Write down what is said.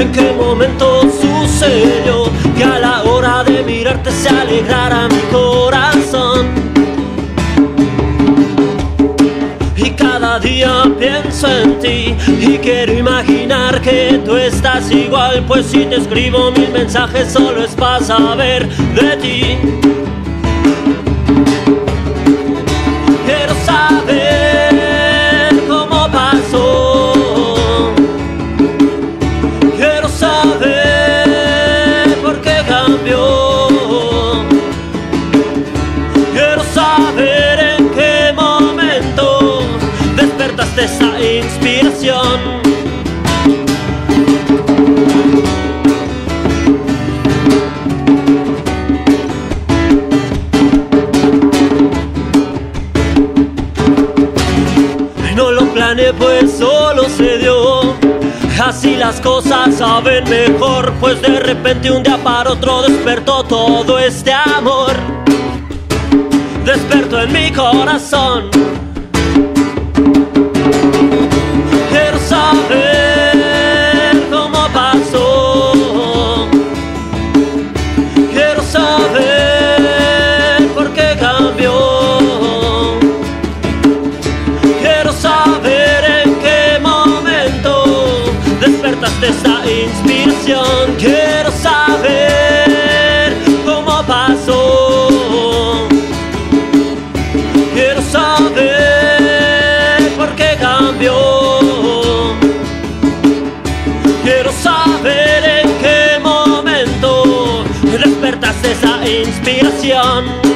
¿En qué momento sucedió que a la hora de mirarte se alegrara mi corazón? Y cada día pienso en ti y quiero imaginar que tú estás igual, pues si te escribo mil mensajes solo es para saber de ti. Inspiración. No lo planeé, pues solo se dio. Así las cosas saben mejor, pues de repente un día para otro despertó todo este amor. Despertó en mi corazón. Quiero saber por qué cambió. Quiero saber en qué momento despertaste esta inspiración. Quiero saber cómo pasó. Quiero saber por qué cambió. Quiero saber en qué momento despertaste esa inspiración.